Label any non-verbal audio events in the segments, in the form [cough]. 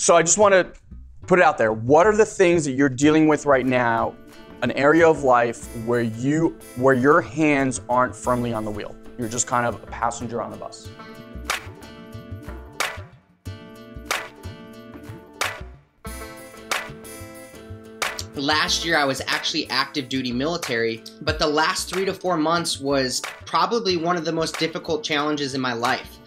So I just want to put it out there. What are the things that you're dealing with right now, an area of life where you where your hands aren't firmly on the wheel? You're just kind of a passenger on the bus. last year I was actually active duty military, but the last three to four months was probably one of the most difficult challenges in my life.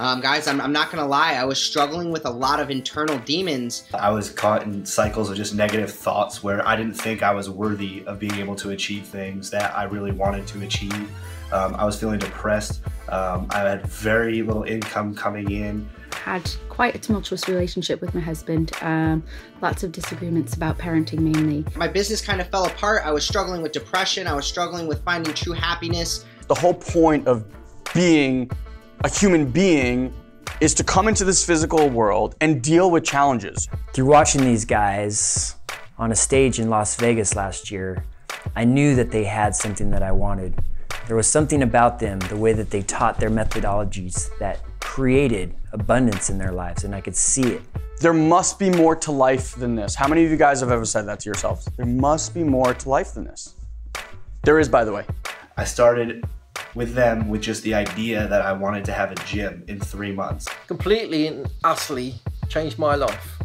Um, guys, I'm, I'm not gonna lie, I was struggling with a lot of internal demons. I was caught in cycles of just negative thoughts where I didn't think I was worthy of being able to achieve things that I really wanted to achieve. Um, I was feeling depressed. Um, I had very little income coming in had quite a tumultuous relationship with my husband. Um, lots of disagreements about parenting mainly. My business kind of fell apart. I was struggling with depression. I was struggling with finding true happiness. The whole point of being a human being is to come into this physical world and deal with challenges. Through watching these guys on a stage in Las Vegas last year, I knew that they had something that I wanted. There was something about them, the way that they taught their methodologies, that created abundance in their lives, and I could see it. There must be more to life than this. How many of you guys have ever said that to yourselves? There must be more to life than this. There is, by the way. I started with them with just the idea that I wanted to have a gym in three months. Completely and utterly changed my life.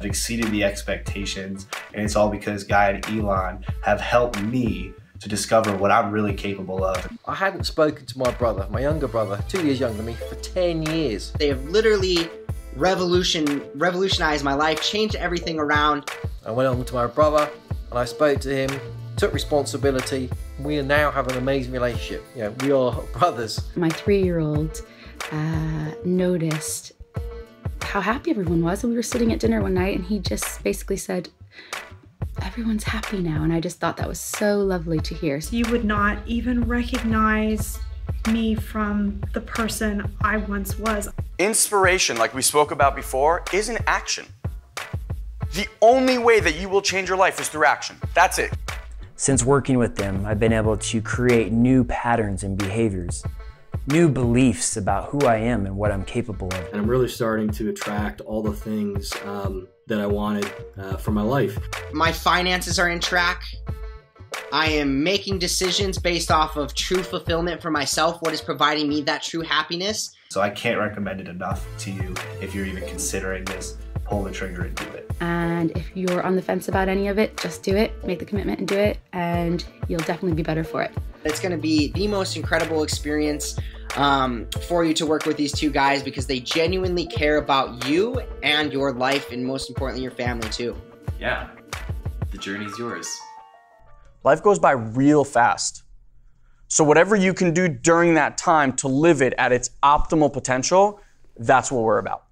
I've exceeded the expectations, and it's all because Guy and Ilan have helped me to discover what I'm really capable of. I hadn't spoken to my brother, my younger brother, two years younger than me, for 10 years. They have literally revolution revolutionized my life, changed everything around. I went on to my brother and I spoke to him, took responsibility. We now have an amazing relationship. Yeah, we are [laughs] brothers. My three-year-old uh, noticed how happy everyone was, and we were sitting at dinner one night, and he just basically said, everyone's happy now. And I just thought that was so lovely to hear. You would not even recognize me from the person I once was. Inspiration, like we spoke about before, is an action. The only way that you will change your life is through action. That's it. Since working with them, I've been able to create new patterns and behaviors, new beliefs about who I am and what I'm capable of. And I'm really starting to attract all the things um, that I wanted uh, for my life. My finances are in track. I am making decisions based off of true fulfillment for myself, what is providing me that true happiness. So I can't recommend it enough to you if you're even considering this. Pull the trigger and do it. And if you're on the fence about any of it, just do it, make the commitment and do it, and you'll definitely be better for it. It's going to be the most incredible experience um, for you to work with these two guys because they genuinely care about you and your life, and most importantly, your family too. Yeah, the journey's yours. Life goes by real fast. So, whatever you can do during that time to live it at its optimal potential, that's what we're about.